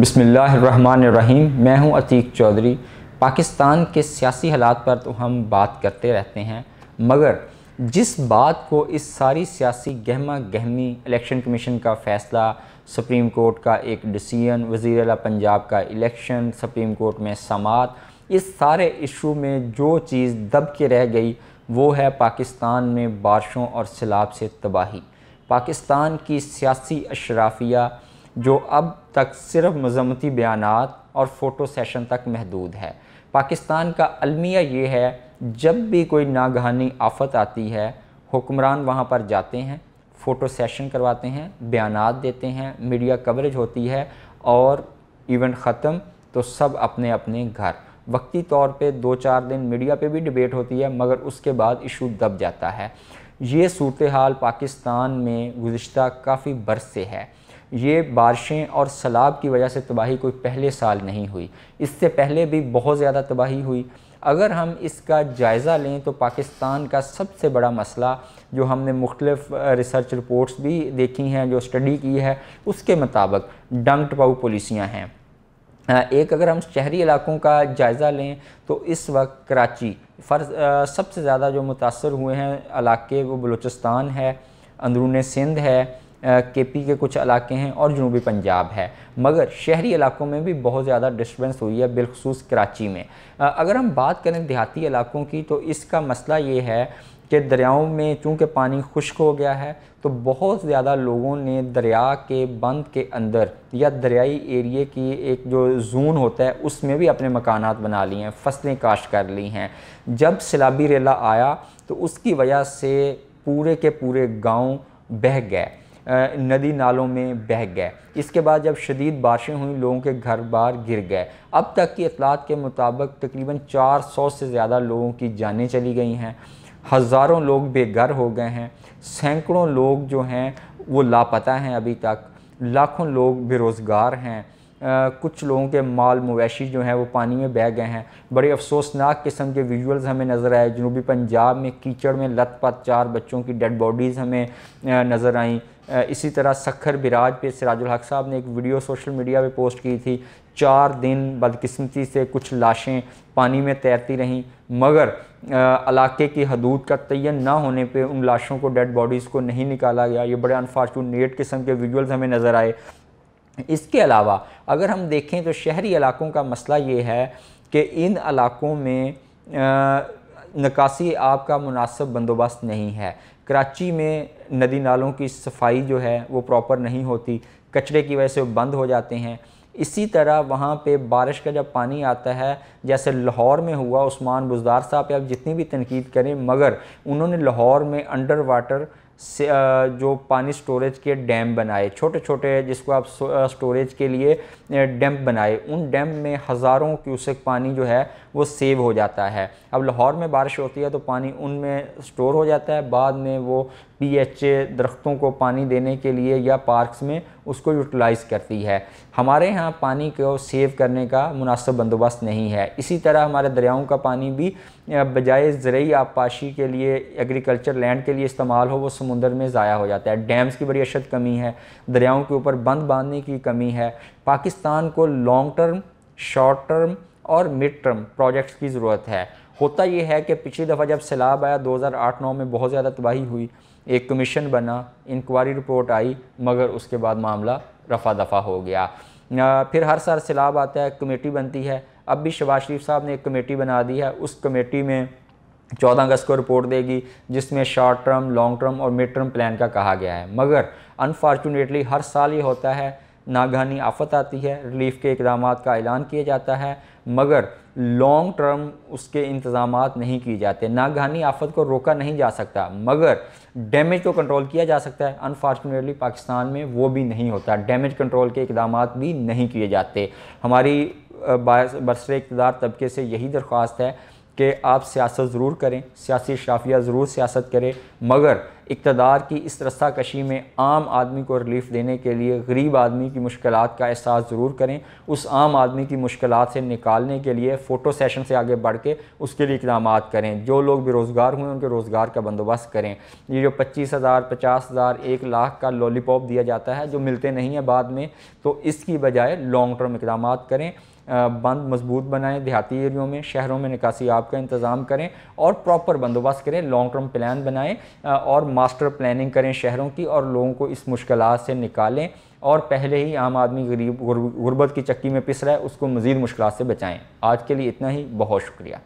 बिसमीम मैं हूँ अतीक चौधरी। पाकिस्तान के सियासी हालात पर तो हम बात करते रहते हैं, मगर जिस बात को इस सारी सियासी गहमा गहमी इलेक्शन कमीशन का फ़ैसला, सुप्रीम कोर्ट का एक डिसीज़न वज़ी अला पंजाब का इलेक्शन, सुप्रीम कोर्ट में समात, इस सारे इशू में जो चीज़ दब के रह गई, वो है पाकिस्तान में बारिशों और सैलाब से तबाही। पाकिस्तान की सियासी अशराफिया जो अब तक सिर्फ़ मजमती बयान और फ़ोटो सेशन तक महदूद है। पाकिस्तान का अलमिया ये है, जब भी कोई नागहानी आफत आती है, हुक्मरान वहाँ पर जाते हैं, फ़ोटो सेशन करवाते हैं बयान देते हैं, मीडिया कवरेज होती है और इवेंट ख़त्म तो सब अपने अपने घर। वक्ती तौर पे दो चार दिन मीडिया पे भी डिबेट होती है, मगर उसके बाद इशू दब जाता है। ये सूरत हाल पाकिस्तान में गुज्त काफ़ी बरस से है। ये बारिशें और सैलाब की वजह से तबाही कोई पहले साल नहीं हुई। इससे पहले भी बहुत ज़्यादा तबाही हुई। अगर हम इसका जायज़ा लें तो पाकिस्तान का सबसे बड़ा मसला, जो हमने मुख्तलिफ़ रिसर्च रिपोर्ट्स भी देखी हैं, जो स्टडी की है, उसके मुताबिक डंग टपाऊ पॉलिसियाँ हैं। एक अगर हम शहरी इलाकों का जायज़ा लें तो इस वक्त कराची फ़र्ज़ सबसे ज़्यादा जो मुतासर हुए हैं इलाके, वो बलूचिस्तान है, अंदरून सिंध है के पी के कुछ इलाके हैं और जनूबी पंजाब है। मगर शहरी इलाकों में भी बहुत ज़्यादा डिस्टर्बेंस हुई है, बिलखसूस कराची में। अगर हम बात करें देहाती इलाकों की तो इसका मसला ये है कि दरियाओं में चूँकि पानी खुश्क हो गया है तो बहुत ज़्यादा लोगों ने दरिया के बंद के अंदर या दरियाई एरिए की एक जो जून होता है, उसमें भी अपने मकानात बना लिए हैं, फ़सलें काश्त कर ली हैं। जब सैलाबी रेला आया तो उसकी वजह से पूरे के पूरे गाँव बह गए। नदी नालों में बह गए। इसके बाद जब शदीद बारिशें हुई लोगों के घर बार गिर गए। अब तक की इतलात के मुताबिक तकरीबन 400 से ज़्यादा लोगों की जानें चली गई हैं। हज़ारों लोग बेघर हो गए हैं। सैकड़ों लोग जो हैं वो लापता हैं अभी तक। लाखों लोग बेरोज़गार हैं। आ, कुछ लोगों के माल मवेशी जो हैं वो पानी में बह गए हैं। बड़े अफसोसनाक किस्म के विजुअल्स हमें नज़र आए। जनूबी पंजाब में कीचड़ में लत पत चार बच्चों की डेड बॉडीज़ हमें नज़र आई। इसी तरह सखर बिराज पे सिराजुल हक साहब ने एक वीडियो सोशल मीडिया पे पोस्ट की थी, चार दिन बदकिस्मती से कुछ लाशें पानी में तैरती रहीं, मगर इलाके की हदूद का तयन ना होने पे उन लाशों को डेड बॉडीज़ को नहीं निकाला गया। ये बड़े अनफॉर्चुनेट किस्म के विजुअल्स हमें नज़र आए। इसके अलावा, अगर हम देखें तो शहरी इलाकों का मसला ये है कि इन इलाकों में निकासी आपका का मुनासब बंदोबस्त नहीं है। कराची में नदी नालों की सफ़ाई जो है, वो प्रॉपर नहीं होती। कचरे की वजह से बंद हो जाते हैं। इसी तरह वहाँ पे बारिश का जब पानी आता है, जैसे लाहौर में हुआ, उस्मान बुजदार साहब पे आप जितनी भी तनकीद करें, मगर उन्होंने लाहौर में अंडर वाटर से जो पानी स्टोरेज के डैम बनाए छोटे छोटे जिसको आप स्टोरेज के लिए डैम बनाए, उन डैम में हज़ारों क्यूसेक पानी जो है, वो सेव हो जाता है। अब लाहौर में बारिश होती है तो पानी उनमें स्टोर हो जाता है, बाद में वो पी एच दरख्तों को पानी देने के लिए या पार्क्स में उसको यूटिलाइज़ करती है। हमारे यहाँ पानी को सेव करने का मुनासब बंदोबस्त नहीं है। इसी तरह हमारे दरियाओं का पानी भी बजाय ज़रिए आबपाशी के लिए, एग्रीकल्चर लैंड के लिए इस्तेमाल हो, वो समुंदर में ज़ाया हो जाता है। डैम्स की बड़ी अशद कमी है, दरियाओं के ऊपर बंद बांधने की कमी है। पाकिस्तान को लॉन्ग टर्म शॉर्ट टर्म और मिड टर्म प्रोजेक्ट्स की ज़रूरत है। होता ये है कि पिछली दफ़ा जब सैलाब आया 2008-9 में बहुत ज़्यादा तबाही हुई। एक कमीशन बना इंक्वायरी रिपोर्ट आई, मगर उसके बाद मामला रफा दफ़ा हो गया। फिर हर साल सैलाब आता है कमेटी बनती है। अब भी शबाज शरीफ साहब ने एक कमेटी बना दी है। उस कमेटी में चौदह अगस्त को रिपोर्ट देगी, जिसमें शॉर्ट टर्म लॉन्ग टर्म और मिड टर्म प्लान का कहा गया है। मगर अनफॉर्चुनेटली हर साल ये होता है, नागहानी आफत आती है रिलीफ के इकदाम का ऐलान किया जाता है, मगर लॉन्ग टर्म उसके इंतज़ाम नहीं किए जाते। नागहानी आफत को रोका नहीं जा सकता, मगर डैमेज को कंट्रोल किया जा सकता है। अनफॉर्चुनेटली पाकिस्तान में वो भी नहीं होता डैमेज कंट्रोल के इकदाम भी नहीं किए जाते। हमारी बरसर इकतदार तबके से यही दरख्वास्त है कि आप सियासत ज़रूर करें, सियासी शाफिया ज़रूर सियासत करें, मगर इकतदार की इस रस्सा कशी में आम आदमी को रिलीफ देने के लिए गरीब आदमी की मुश्किल का एहसास ज़रूर करें। उस आम आदमी की मुश्किल से निकालने के लिए फ़ोटो सेशन से आगे बढ़ के उसके लिए इकदाम करें। जो लोग बेरोज़गार हुए उनके रोज़गार का बंदोबस्त करें। ये जो पच्चीस हज़ार, पचास हज़ार, एक लाख का लॉलीपॉप दिया जाता है, जो मिलते नहीं हैं बाद में तो इसकी बजाय लॉन्ग टर्म इकदाम करें। बंद, मज़बूत बनाएँ देहाती एरियों में, शहरों में निकासी आपका इंतज़ाम करें और प्रॉपर बंदोबस्त करें लॉन्ग टर्म प्लान बनाएँ और मास्टर प्लानिंग करें शहरों की और लोगों को इस मुश्किल से निकालें और पहले ही आम आदमी गरीब गुर्बत की चक्की में पिस रहा है, उसको मज़ीद मुश्किल से बचाएँ। आज के लिए इतना ही, बहुत शुक्रिया।